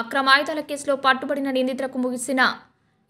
అక్రమ ఆయుధాల కేసులో పట్టుబడిన నిందితులకు ముగిసిన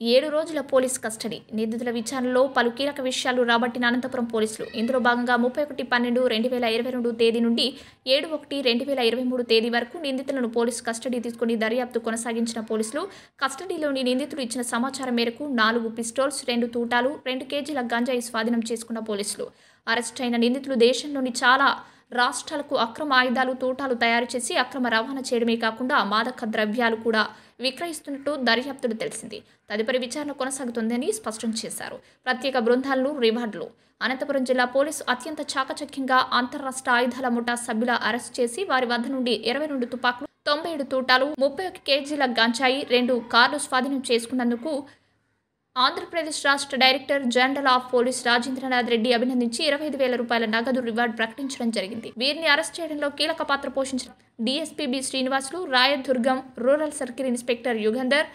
ఏడు రోజుల పోలీస్ కస్టడీ. నిందితుల విచారణలో పలు కీలక విషయాలు రాబట్టిన అనంతపురం పోలీసులు. ఇందులో భాగంగా ముప్పై ఒకటి పన్నెండు రెండు వేల ఇరవై రెండు తేదీ నుండి ఏడు ఒకటి రెండు వేల ఇరవై మూడు తేదీ వరకు నిందితులను పోలీసు కస్టడీ తీసుకుని దర్యాప్తు కొనసాగించిన పోలీసులు కస్టడీలోని నిందితులు ఇచ్చిన సమాచారం మేరకు నాలుగు పిస్టోల్స్ రెండు తూటాలు రెండు కేజీల గంజాయి స్వాధీనం చేసుకున్న పోలీసులు. అరెస్ట్ అయిన నిందితులు దేశంలోని చాలా రాష్ట్రాలకు అక్రమ ఆయుధాలు తూటాలు తయారు చేసి అక్రమ రవాణా చేయడమే కాకుండా మాదక ద్రవ్యాలు కూడా విక్రయిస్తున్నట్టు దర్యాప్తులు తెలిసింది. తదుపరి విచారణ కొనసాగుతుందని స్పష్టం చేశారు. ప్రత్యేక బృందాలు రివార్డులు అనంతపురం జిల్లా పోలీసు అత్యంత చాకచక్యంగా అంతర్రాష్ట్ర ఆయుధాల ముఠా సభ్యుల అరెస్ట్ చేసి వారి వద్ద నుండి ఇరవై రెండు తుపాకులు తొంభై ఏడు తూటాలు ముప్పై ఒక కేజీల గంజాయి రెండు కార్లు స్వాధీనం చేసుకున్నందుకు ఆంధ్రప్రదేశ్ రాష్ట్ర director general of police Rajendranath Reddy అభినందించి ఇరవై ఐదు వేల రూపాయల నగదు రివార్డు ప్రకటించడం జరిగింది. వీరిని అరెస్ట్ చేయడంలో కీలక పాత్ర పోషించిన DSP B Srinivasulu Rayadurgam rural circle inspector Yugandhar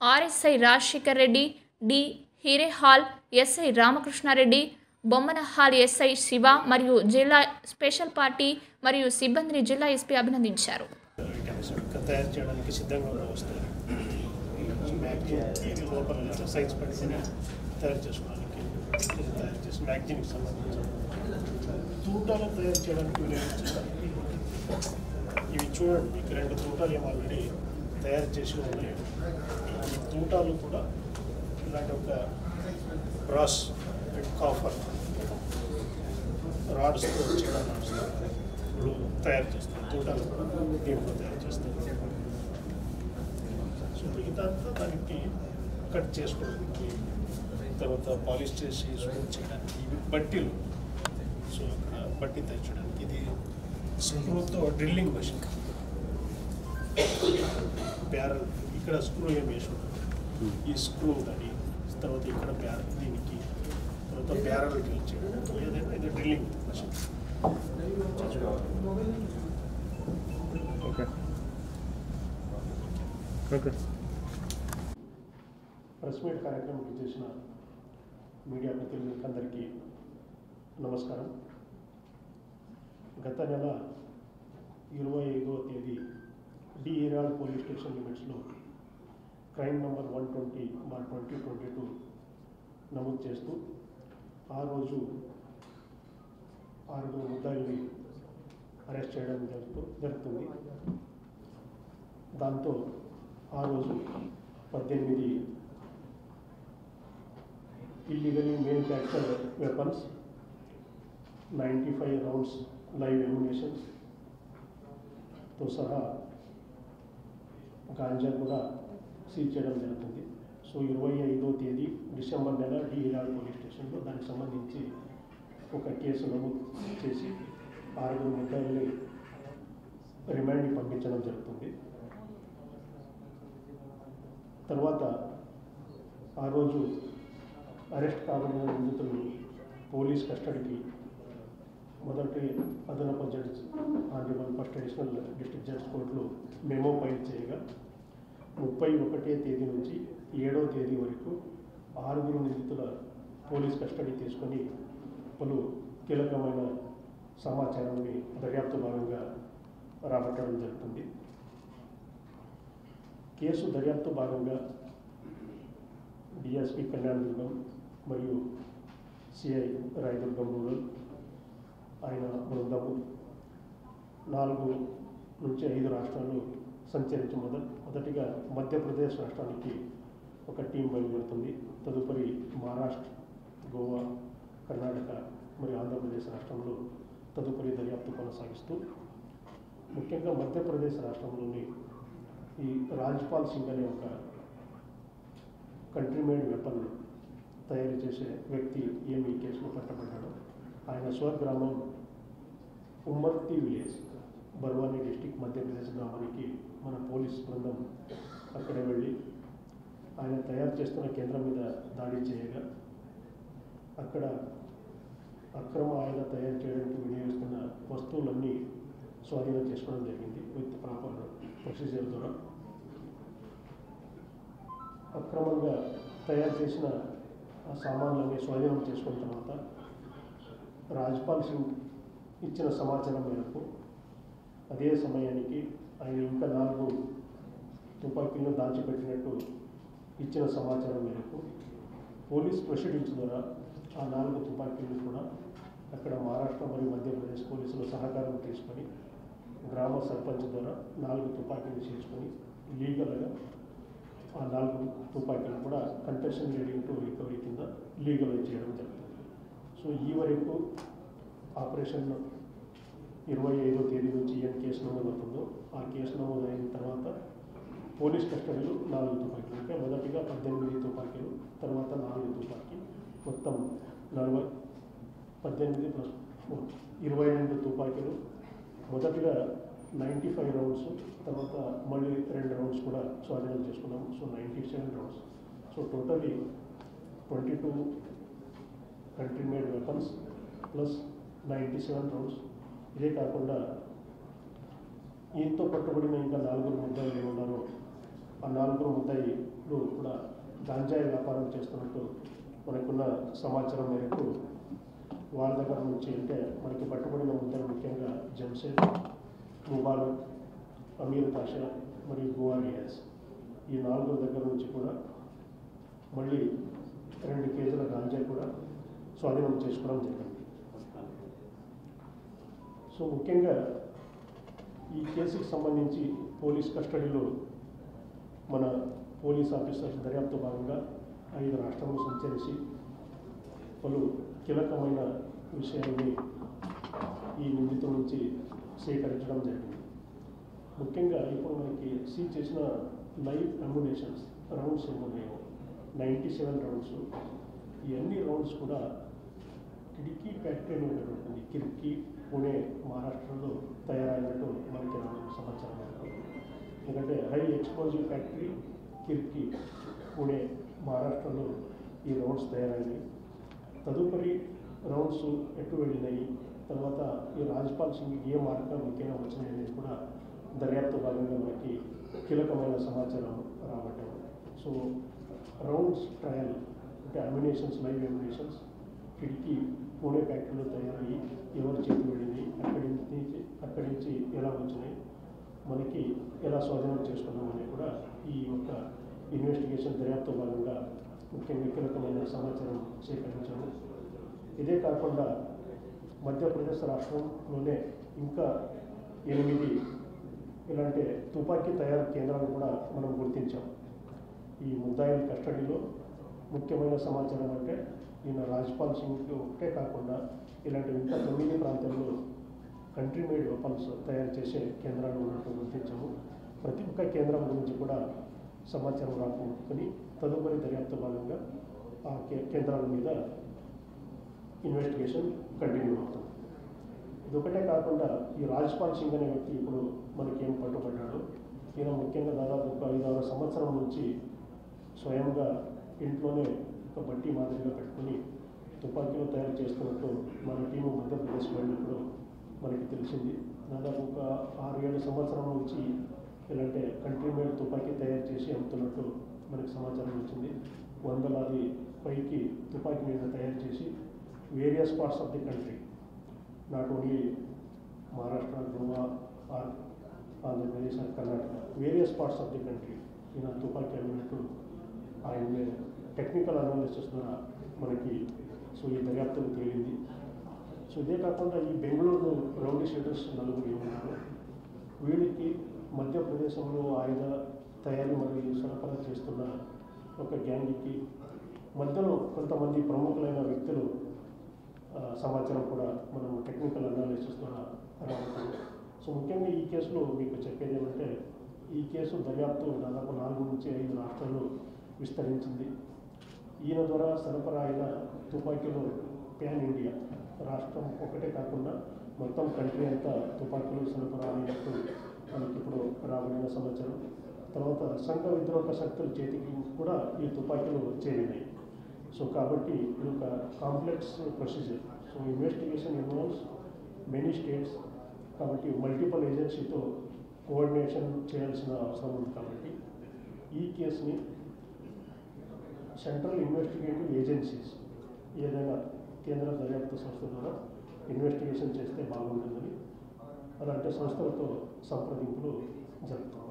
RSI Rajasekhar Reddy D Hirehal SI Ramakrishna Reddy Bommanahal SI Shiva మరియు జిల్లా స్పెషల్ పార్టీ మరియు సిబ్బందిని జిల్లా ఎస్పీ అభినందించారు. ఐటమ్స్ ఇంకా తయారు చేయడానికి లోపల సైజ్ పట్టుకుని తయారు చేసుకోవడానికి తయారు చేసి మ్యాగ్జిన్కి సంబంధించి తూటాలు తయారు చేయడానికి వినియోగించారు ఇవి చూడండి మీకు రెండు తూటాలు ఏమో ఆల్రెడీ తయారు చేసి ఉన్నాయి ఈ తూటాలు కూడా ఇలాంటి ఒక బ్రాస్ అండ్ కాఫర్ రాడ్స్తో చేయడానికి ఇప్పుడు తయారు చేస్తారు. తూటాలు కూడా దీంట్లో తయారు చేస్తారు. మిగతాంతా దానికి కట్ చేసుకోవడానికి తర్వాత పాలిష్ చేసి స్మూత్ చేయడానికి ఇవి బట్టీలు. సో ఇక్కడ బట్టి తెచ్చడానికి ఇది స్క్రూతో డ్రిల్లింగ్ మెషిన్. బ్యారల్ ఇక్కడ స్క్రూ ఏం వేసి ఈ స్క్రూ కానీ తర్వాత ఇక్కడ బ్యారల్ దీనికి తర్వాత బ్యారల్ డ్రిల్ చేయడం ఏదైనా ఇది drilling machine. Okay. Okay. Press meet కార్యక్రమంకి చేసిన మీడియా ప్రతినిధులందరికీ నమస్కారం. గత నెల ఇరవై ఐదవ తేదీ డి ఈరాడ్ పోలీస్ స్టేషన్ లిమిట్స్లో crime number one twenty bar twenty twenty two నమోదు చేస్తూ ఆ రోజు ఆరుగురు ముద్దాయిని అరెస్ట్ చేయడం జరుగుతూ జరుగుతుంది. దాంతో ఆ రోజు పద్దెనిమిది illegally manufactured weapons ninety five rounds live ఎమ్యునేషన్స్తో సహా గాంజా కూడా సీజ్ చేయడం జరుగుతుంది. సో ఇరవై ఐదో తేదీ డిసెంబర్ నెల డిఈఆర్ పోలీస్ స్టేషన్లో దానికి సంబంధించి ఒక కేసు నమోదు చేసి ఆరుగురు ముద్దాయిల్ని రిమాండ్కి పంపించడం జరుగుతుంది. తర్వాత ఆ రోజు అరెస్ట్ కాబడిన నిందితులు పోలీస్ కస్టడీకి? మొదటి అదనపు judge honourable first additional district judge కోర్టులో మెమో ఫైల్ చేయగా ముప్పై ఒకటే తేదీ నుంచి ఏడో తేదీ వరకు ఆరుగురు నిందితుల పోలీస్ కస్టడీ తీసుకొని పలు కీలకమైన సమాచారాన్ని దర్యాప్తు భాగంగా రాబట్టడం జరుగుతుంది. కేసు దర్యాప్తు భాగంగా డిఎస్పి కళ్యాణ్ దుర్గం మరియు సిఐ రాయదుర్గం రూరల్ ఆయన బృందము నాలుగు నుంచి ఐదు రాష్ట్రాలు సంచరించి మొదట మొదటిగా మధ్యప్రదేశ్ రాష్ట్రానికి ఒక టీం బయలుదేరుతుంది. తదుపరి మహారాష్ట్ర గోవా కర్ణాటక మరియు ఆంధ్రప్రదేశ్ రాష్ట్రంలో తదుపరి దర్యాప్తు కొనసాగిస్తూ ముఖ్యంగా మధ్యప్రదేశ్ రాష్ట్రంలోని ఈ రాజ్పాల్ సింగ్ అనే ఒక కంట్రీ మేడ్ వెపన్ తయారు చేసే వ్యక్తి ఏమి కేసులో పట్టబడ్డాడో ఆయన స్వగ్రామం ఉమ్మర్తి విలేజ్ బర్వానీ డిస్టిక్ మధ్యప్రదేశ్ గ్రామానికి మన పోలీస్ బృందం అక్కడ వెళ్ళి ఆయన తయారు చేస్తున్న కేంద్రం మీద దాడి చేయగా అక్కడ అక్రమ ఆయుధ తయారు చేయడానికి వినియోగిస్తున్న వస్తువులన్నీ స్వాధీనం చేసుకోవడం జరిగింది విత్ ప్రాపర్ ప్రొసీజర్ ద్వారా. అక్రమంగా తయారు చేసిన ఆ సామాన్లన్నీ స్వాధీనం చేసుకున్న తర్వాత రాజ్పాల్ సింగ్ ఇచ్చిన సమాచారం మేరకు అదే సమయానికి ఆయన ఇంకా నాలుగు తుపాకీలను దాచిపెట్టినట్టు ఇచ్చిన సమాచారం మేరకు పోలీస్ ప్రొసీడింగ్స్ ద్వారా ఆ నాలుగు తుపాకీలు కూడా అక్కడ మహారాష్ట్ర మరియు మధ్యప్రదేశ్ పోలీసుల సహకారం తీసుకొని గ్రామ సర్పంచ్ ద్వారా నాలుగు తుపాకీలు చేసుకొని లీగల్గా ఆ నాలుగు తుపాకీలు కూడా కన్ఫెషన్ లీడింగ్ టు రికవరీ కింద లీగలైజ్ చేయడం జరుగుతుంది. సో ఈ వరకు ఆపరేషన్ ఇరవై ఐదో తేదీ నుంచి ఏం కేసు నమోదవుతుందో ఆ కేసు నమోదైన తర్వాత పోలీస్ కస్టడీలో నాలుగు తుపాకీలు అంటే మొదటిగా పద్దెనిమిది తుపాకీలు తర్వాత నాలుగు తుపాకీ. మొత్తం నలభై పద్దెనిమిది ప్లస్ ఫోర్ ఇరవై రెండు తుపాకీలు. మొదటిగా నైంటీ ఫైవ్ రౌండ్స్ తర్వాత మళ్ళీ రెండు రౌండ్స్ కూడా స్వాధీనం చేసుకున్నాము. So ninety seven rounds. So totally twenty two country made weapons plus ninety seven rounds. ఇదే కాకుండా ఈయనతో పట్టుబడిన ఇంకా నలుగురు ముద్దాయిలు ఏమన్నారో ఆ నలుగురు ముద్దాయిలు కూడా గంజాయి వ్యాపారం చేస్తున్నట్టు మనకున్న సమాచారం మేరకు వాళ్ళ దగ్గర నుంచి అంటే మనకి పట్టుబడిన ముద్దలు ముఖ్యంగా జంషెద్ ముబారక్ అమీర్ పాషా మరియు గువారియాస్ ఈ నాలుగు దగ్గర నుంచి కూడా మళ్ళీ రెండు కేజీల గాంజా కూడా స్వాధీనం చేసుకోవడం జరిగింది. సో ముఖ్యంగా ఈ కేసుకు సంబంధించి పోలీస్ కస్టడీలో మన పోలీస్ ఆఫీసర్స్ దర్యాప్తు భాగంగా ఐదు రాష్ట్రంలో సంచరించి పలు కీలకమైన విషయాన్ని ఈ నిందితుల నుంచి సేకరించడం జరిగింది. ముఖ్యంగా ఇప్పుడు మనకి సీజ్ చేసిన లైవ్ అమ్యునేషన్స్ రౌండ్స్ ఏమున్నాయో నైంటీ సెవెన్ రౌండ్స్. ఇవన్నీ రౌండ్స్ కూడా కిడికీ ఫ్యాక్టరీ ఉన్నటువంటి కిర్కి పుణే మహారాష్ట్రలో తయారైనట్టు మనకి రావడం సమాచారం ఎందుకంటే high explosive factory Kirkee Pune మహారాష్ట్రలో ఈ రౌండ్స్ తయారైనాయి తదుపరి రౌండ్స్ ఎటు వెళ్ళినాయి? తర్వాత ఈ రాజ్పాల్ సింగ్ ఏ మార్గం ఇంకేనా వచ్చినాయి అనేది కూడా దర్యాప్తు భాగంగా మనకి కీలకమైన సమాచారం రాబట్టాము సో రౌండ్స్ ట్రయల్ అంటే అమినేషన్స్ లైవ్ అమినేషన్స్ కిటికీ పూణే ఫ్యాక్టరీలో తయారయ్యి ఎవరి చేతి వెళ్ళింది అక్కడి నుంచి అక్కడి నుంచి ఎలా వచ్చినాయి మనకి ఎలా స్వాధీనం చేసుకున్నాం అనేది కూడా ఈ యొక్క ఇన్వెస్టిగేషన్ దర్యాప్తు భాగంగా ముఖ్యంగా కీలకమైన సమాచారం సేకరించాము. ఇదే కాకుండా మధ్యప్రదేశ్ రాష్ట్రంలోనే ఇంకా ఎనిమిది ఇలాంటి తుపాకీ తయారు కేంద్రాలు కూడా మనం గుర్తించాం. ఈ ముద్దాయిల కస్టడీలో ముఖ్యమైన సమాచారం అంటే ఈయన రాజ్పాల్ సింగ్ ఒకటే కాకుండా ఇలాంటి ఇంకా తొమ్మిది ప్రాంతాల్లో కంట్రీ మేడ్ వెపన్స్ తయారు చేసే కేంద్రాలు ఉన్నట్టు గుర్తించాము. ప్రతి ఒక్క కేంద్రం గురించి కూడా సమాచారం రాసుకుని తదుపరి దర్యాప్తు భాగంగా ఆ కే- కేంద్రాల మీద ఇన్వెస్టిగేషన్ కంటిన్యూ అవుతుంది. ఇది ఒకటే కాకుండా ఈ రాజ్పాల్ సింగ్ అనే వ్యక్తి ఇప్పుడు మనకేం పట్టుబడ్డాడు. ఈయన ముఖ్యంగా దాదాపు ఒక ఐదు ఆరు సంవత్సరం నుంచి స్వయంగా ఇంట్లోనే ఒక బట్టి మాదిరిగా పెట్టుకుని తుపాకీలు తయారు చేస్తున్నట్టు మన టీము మధ్యప్రదేశ్ వెళ్ళినప్పుడు మనకి తెలిసింది. దాదాపు ఒక ఆరు ఏడు సంవత్సరం నుంచి ఇలాంటి కంట్రీ మేడ్ తుపాకీ తయారు చేసి అమ్ముతున్నట్టు మనకి సమాచారం వచ్చింది. వందలాది పైకి తుపాకీ మీద తయారు చేసి various parts of the country not only Maharashtra Goa or Andhra Pradesh and Karnataka various parts of the country ఈయన తుపాకీ అమ్మినట్టు ఆయన టెక్నికల్ అనాలిసిస్ ద్వారా మనకి సో ఈ దర్యాప్తులు తేలింది. సో ఇదే కాకుండా ఈ బెంగళూరు రౌడీ షీటర్స్ నలుగురు ఏమన్నారు. వీళ్ళకి మధ్యప్రదేశంలో ఆయుధ తయారీ మరియు సరఫరా చేస్తున్న ఒక గ్యాంగ్కి మధ్యలో కొంతమంది ప్రముఖులైన సమాచారం కూడా మనం టెక్నికల్ అనాలిసిస్ ద్వారా రావచ్చు. సో ముఖ్యంగా ఈ కేసులో మీకు చెప్పేది ఏమంటే ఈ కేసు దర్యాప్తు దాదాపు నాలుగు నుంచి ఐదు రాష్ట్రాల్లో విస్తరించింది. ఈయన ద్వారా సరఫరా అయిన తుపాకీలు ప్యాన్ ఇండియా రాష్ట్రం ఒకటే కాకుండా మొత్తం కంట్రీ అంతా తుపాకీలు సరఫరా అయినట్టు మనకి ఇప్పుడు రాబడిన సమాచారం. తర్వాత సంఘ విద్రోహ శక్తుల చేతికి కూడా ఈ తుపాకీలు చేరినాయి. సో కాబట్టి ఇది ఒక complex procedure so investigation involves many states కాబట్టి మల్టిపల్ ఏజెన్సీతో కోఆర్డినేషన్ చేయాల్సిన అవసరం ఉంది కాబట్టి ఈ కేసుని సెంట్రల్ ఇన్వెస్టిగేటివ్ ఏజెన్సీస్ ఏదైనా కేంద్ర దర్యాప్తు సంస్థ ద్వారా ఇన్వెస్టిగేషన్ చేస్తే బాగుంటుందని అలాంటి సంస్థలతో సంప్రదింపులు జరుపుతాం